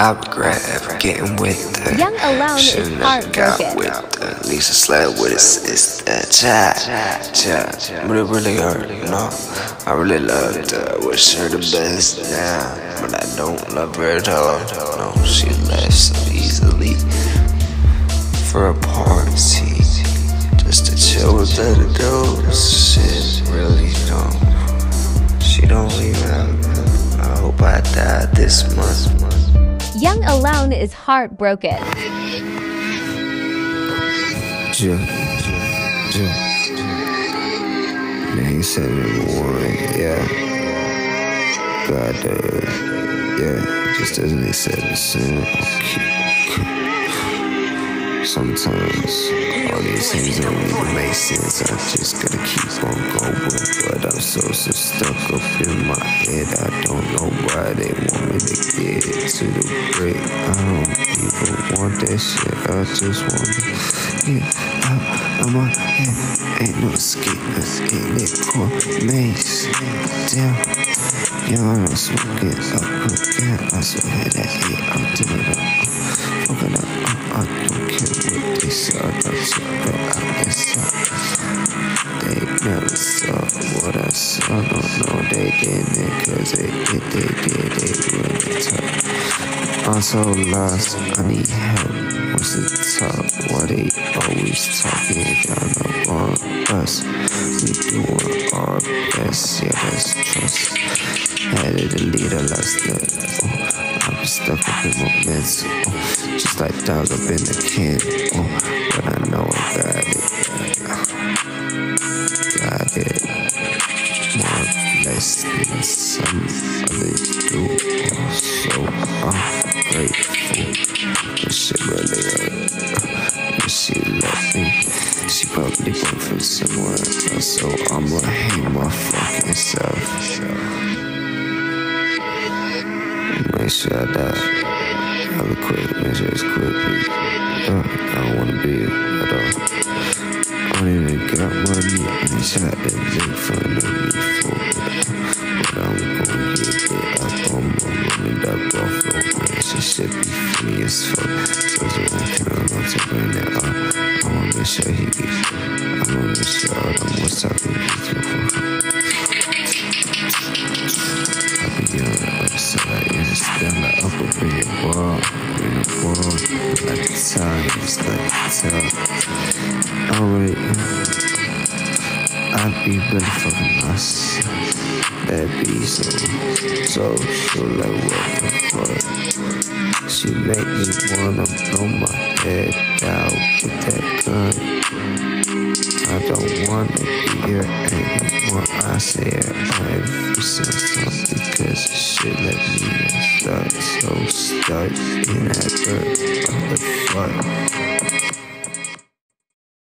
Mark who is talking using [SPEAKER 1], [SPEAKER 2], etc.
[SPEAKER 1] I regret getting with her.
[SPEAKER 2] Yung Alone is
[SPEAKER 1] Should've never got
[SPEAKER 2] heartbroken.
[SPEAKER 1] with least I slept with his sister. Child, child. But it really hurt, you know. I really loved her. I wish her the best now. But I don't love her at all. No, she left so easily for a party. Just to chill with other dudes. Shit, really don't. She don't even. I hope I die this month.
[SPEAKER 2] Yung Alone is heartbroken.
[SPEAKER 1] Jill, Jill, Nine seven one, yeah. God, uh, yeah, just as they said it soon. Sometimes all these things don't even make sense. I just gotta keep on going, but I'm so so stuck up in my head. I don't know why they want me to to the break. I don't even want that shit. I just want to get out of my head. Ain't no escape, escape it core maze. Damn, y'all don't smoke it up again. I swear that hate, I'm doing it. Fucking up, I don't care what they say. I don't care that I guess They never saw what I saw. No, no, they didn't. Cause they did, they did. I'm so lost, I need help. What's the talk? Why they always talking down on us? We doing our best, yeah, that's trust. Had to delete a of stuff. Oh, I'm stuck up in my mental. Oh, just like dog up in the can. Oh, but I know I got for somewhere. So I'ma hate my fucking self. Make sure I die. Hella quick, make sure it's quick. Uh, I don't wanna be at all. I don't even got money. And shot that make fun of me for it. But I'm gonna get it up on my money that buffalo. Man, she should be funny as fuck. So the one thing I'm to bring it up. I'ma make sure he be. I'ma the the yeah, just down the upper bring it wall, bring it wall, like the time, just like the. Alright, I be really fucking lost. That be so, so, so like what the fuck? She make me wanna blow my head out with that gun. I don't wanna be here anymore. I say it every since because shit let me stuck, so stuck in that dirt. What the fuck?